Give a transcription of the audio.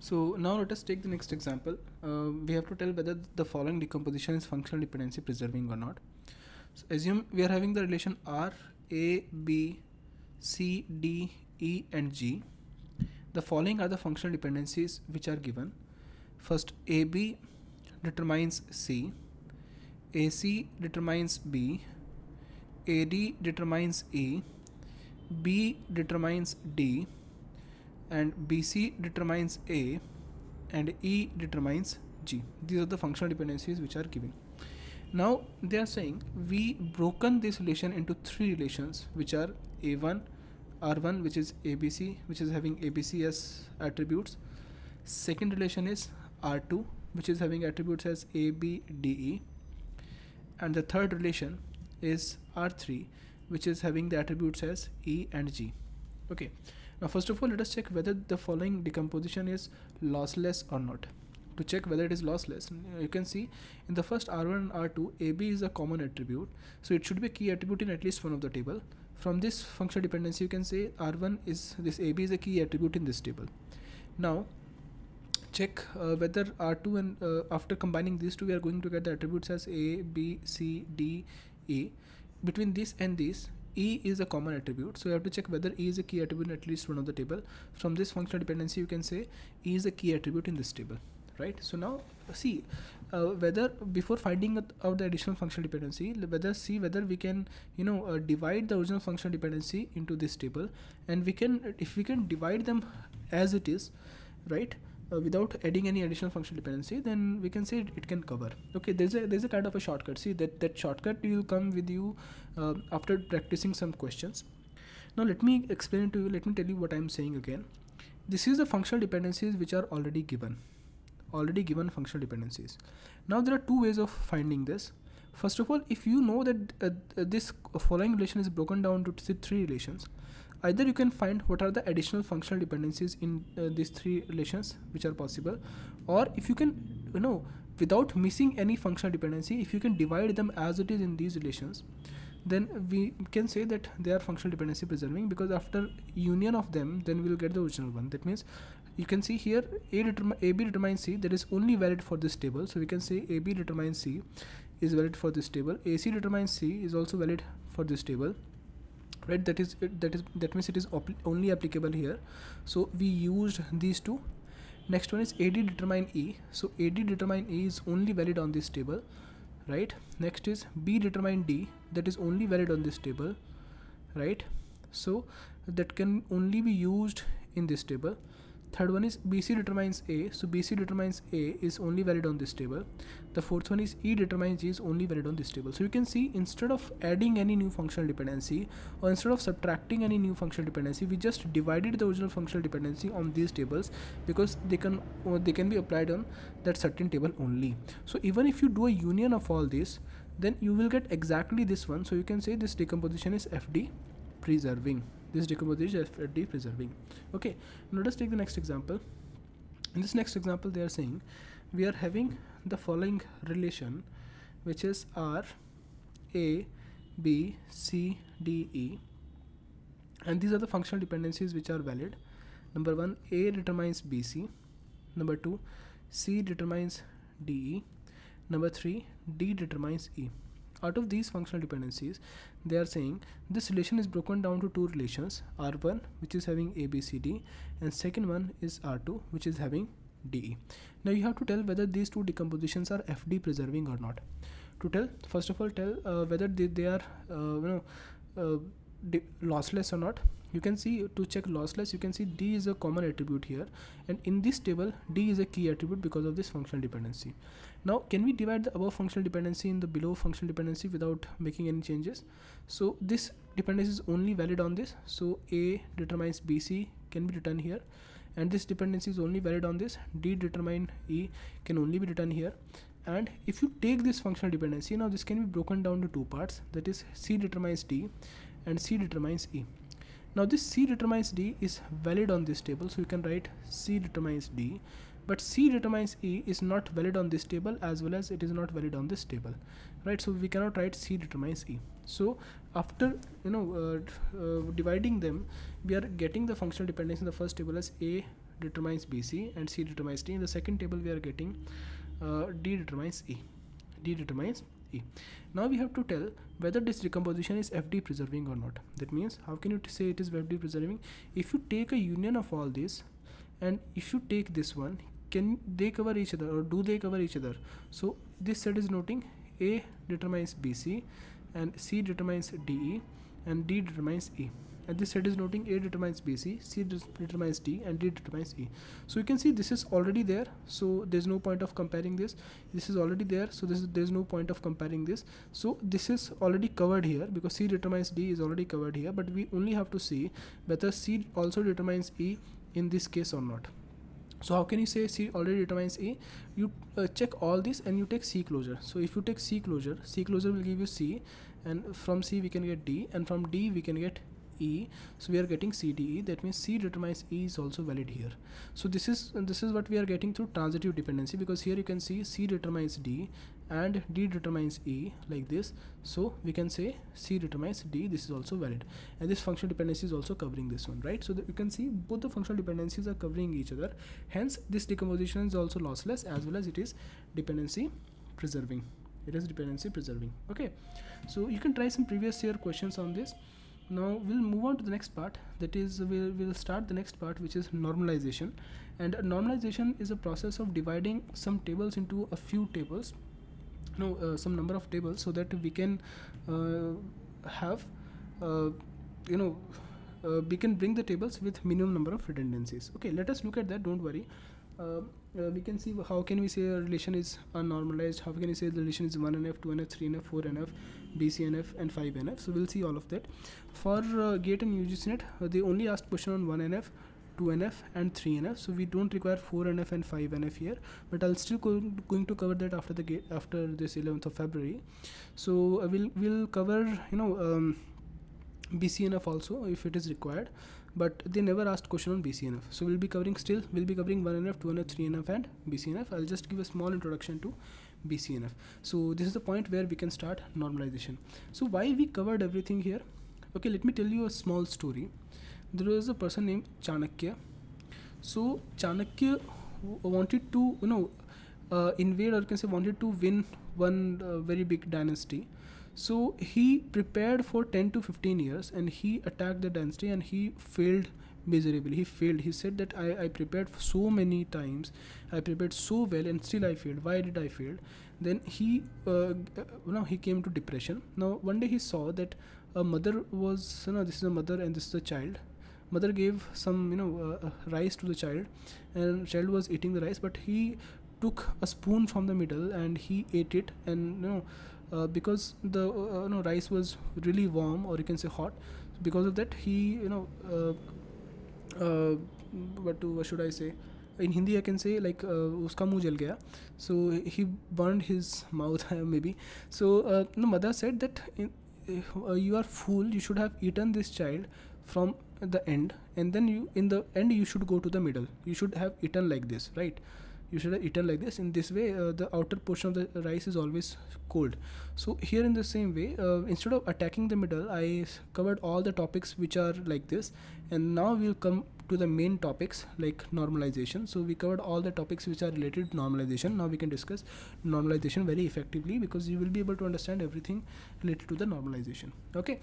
So now let us take the next example. Uh, we have to tell whether the following decomposition is functional dependency preserving or not. So assume we are having the relation R, A, B, C, D, E and G. The following are the functional dependencies which are given. First AB determines C, AC determines B, AD determines E, B determines D, and BC determines A and E determines G. These are the functional dependencies which are given. Now they are saying we broken this relation into three relations which are A1, R1 which is ABC which is having ABC as attributes. Second relation is R2 which is having attributes as A, B, D, E. And the third relation is R3 which is having the attributes as E and G. Okay. Now first of all let us check whether the following decomposition is lossless or not. To check whether it is lossless you can see in the first R1 and R2 AB is a common attribute so it should be a key attribute in at least one of the table. From this functional dependency you can say R1 is this AB is a key attribute in this table. Now check uh, whether R2 and uh, after combining these two we are going to get the attributes as A, B, C, D, E. Between this and this E is a common attribute. So you have to check whether E is a key attribute in at least one of the table. From this functional dependency you can say E is a key attribute in this table right? So now see uh, whether before finding out the additional functional dependency whether see whether we can you know uh, divide the original functional dependency into this table. And we can if we can divide them as it is right uh, without adding any additional functional dependency then we can say it, it, can cover. Okay there's a there's a kind of a shortcut. See that that shortcut will come with you uh, after practicing some questions. Now let me explain to you let me tell you what i'm saying again. This is the functional dependencies which are already given already given functional dependencies. Now there are two ways of finding this. First of all if you know that uh, this following relation is broken down to three relations either you can find what are the additional functional dependencies in uh, these three relations which are possible or if you can you know without missing any functional dependency if you can divide them as it is in these relations then we can say that they are functional dependency preserving because after union of them then we'll get the original one. That means you can see here a determine ab determines c that is only valid for this table. So we can say ab determines c is valid for this table. Ac determines c is also valid for this table right that is that is that means it is only applicable here. So we used these two. Next one is ad determine e. So ad determine e is only valid on this table right? Next is b determine d that is only valid on this table right? So that can only be used in this table third one is bc determines a so bc determines a is only valid on this table. The fourth one is e determines g is only valid on this table. So you can see instead of adding any new functional dependency or instead of subtracting any new functional dependency we just divided the original functional dependency on these tables because they can uh, they can be applied on that certain table only. So even if you do a union of all these then you will get exactly this one. So you can say this decomposition is fd preserving this decomposition is FD preserving. Okay now let us take the next example. In this next example they are saying we are having the following relation which is R A B C D E. And these are the functional dependencies which are valid. Number one A determines BC number two C determines DE number three D determines E. Out of these functional dependencies they are saying this relation is broken down to two relations r1 which is having abcd and second one is r2 which is having de now you have to tell whether these two decompositions are fd preserving or not. To tell first of all tell uh, whether they, they are uh, you know uh, lossless or not you can see to check lossless you can see d is a common attribute here. And in this table d is a key attribute because of this functional dependency. Now can we divide the above functional dependency in the below functional dependency without making any changes? So this dependency is only valid on this. So a determines bc can be written here. And this dependency is only valid on this. D determine e can only be written here. And if you take this functional dependency now this can be broken down to two parts. That is c determines d and c determines e. Now this c determines d is valid on this table so you can write c determines d but c determines e is not valid on this table as well as it is not valid on this table right? So we cannot write c determines e. So after you know uh, uh, dividing them we are getting the functional dependence in the first table as a determines bc and c determines d. In the second table we are getting uh, d determines e. D determines e. Now we have to tell whether this decomposition is fd preserving or not. That means how can you say it is fd preserving? If you take a union of all this and if you take this one can they cover each other or do they cover each other? So this set is noting a determines bc and c determines de and d determines e and this set is noting a determines bc c determines d and d determines e. So you can see this is already there. So there's no point of comparing this. This is already there. So this is there's no point of comparing this. So this is already covered here because c determines d is already covered here but we only have to see whether c also determines e in this case or not. So how can you say c already determines a you uh, check all this and you take c closure. So if you take c closure c closure will give you c and from c we can get d and from d we can get e so we are getting cde that means c determines e is also valid here. So this is this is what we are getting through transitive dependency because here you can see c determines d and d determines e like this. So we can say c determines d this is also valid. And this functional dependency is also covering this one right? So you can see both the functional dependencies are covering each other. Hence this decomposition is also lossless as well as it is dependency preserving. It is dependency preserving. Okay. So you can try some previous year questions on this now we'll move on to the next part. That is we'll, we'll start the next part which is normalization. And normalization is a process of dividing some tables into a few tables. Know uh, some number of tables so that we can uh, have uh, you know uh, we can bring the tables with minimum number of redundancies. Okay let us look at that. Don't worry uh, uh, we can see how can we say a relation is unnormalized how can we say the relation is 1nf 2nf 3nf 4nf bcnf and 5nf so we'll see all of that. For uh, gate and ugcnet uh, they only asked question on 1nf 2nf and 3nf so we don't require 4nf and 5nf here. But i'll still go, going to cover that after the gate after this 11th of february. So uh, we'll we'll cover you know um, bcnf also if it is required but they never asked question on BCNF. So we'll be covering still, we'll be covering 1NF, 2NF, 3NF and BCNF. I'll just give a small introduction to BCNF. So this is the point where we can start normalization. So why we covered everything here? Okay, let me tell you a small story. There was a person named Chanakya. So Chanakya wanted to, you know, uh, invade or you can say wanted to win one uh, very big dynasty so he prepared for 10 to 15 years and he attacked the dynasty and he failed miserably. He failed. He said that I, I prepared so many times, I prepared so well and still I failed. Why did I fail? Then he, uh, know, he came to depression. Now one day he saw that a mother was, you know, this is a mother and this is a child. Mother gave some, you know, uh, uh rice to the child, and child was eating the rice, but he took a spoon from the middle and he ate it, and you know uh, because the uh, you know rice was really warm or you can say hot. Because of that he you know uh, uh, what, to, what should I say? In Hindi I can say like uh, uska muh jal gaya. So he burned his mouth maybe. So uh, the mother said that in, uh, you are fool. You should have eaten this child from the end and then you in the end you should go to the middle. You should have eaten like this right you should have eaten like this. In this way uh, the outer portion of the rice is always cold. So here in the same way uh, instead of attacking the middle i covered all the topics which are like this. And now we'll come to the main topics like normalization. So we covered all the topics which are related to normalization. Now we can discuss normalization very effectively because you will be able to understand everything related to the normalization. Okay